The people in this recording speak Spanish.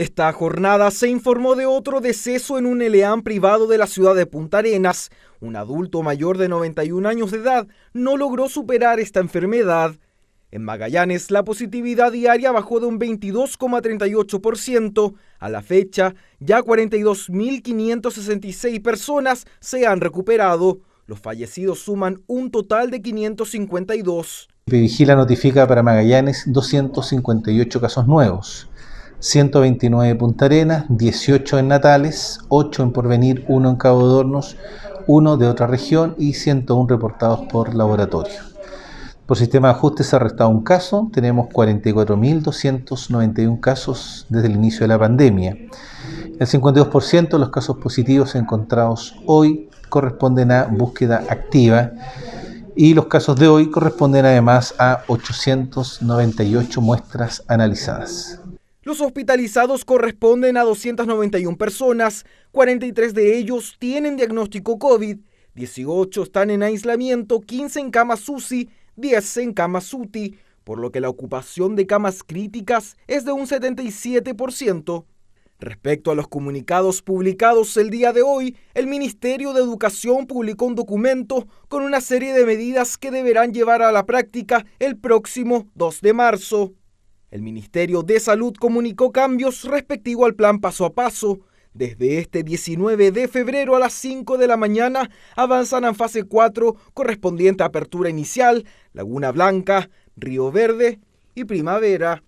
Esta jornada se informó de otro deceso en un eleán privado de la ciudad de Punta Arenas. Un adulto mayor de 91 años de edad no logró superar esta enfermedad. En Magallanes, la positividad diaria bajó de un 22,38%. A la fecha, ya 42.566 personas se han recuperado. Los fallecidos suman un total de 552. Vigila notifica para Magallanes 258 casos nuevos. 129 en Punta Arenas, 18 en Natales, 8 en Porvenir, 1 en Cabo de Hornos, 1 de otra región y 101 reportados por laboratorio. Por sistema de ajuste se ha restado un caso, tenemos 44.291 casos desde el inicio de la pandemia. El 52% de los casos positivos encontrados hoy corresponden a búsqueda activa y los casos de hoy corresponden además a 898 muestras analizadas. Los hospitalizados corresponden a 291 personas, 43 de ellos tienen diagnóstico COVID, 18 están en aislamiento, 15 en camas UCI, 10 en camas UTI, por lo que la ocupación de camas críticas es de un 77%. Respecto a los comunicados publicados el día de hoy, el Ministerio de Educación publicó un documento con una serie de medidas que deberán llevar a la práctica el próximo 2 de marzo. El Ministerio de Salud comunicó cambios respectivo al plan paso a paso. Desde este 19 de febrero a las 5 de la mañana avanzan en fase 4 correspondiente a apertura inicial, Laguna Blanca, Río Verde y Primavera.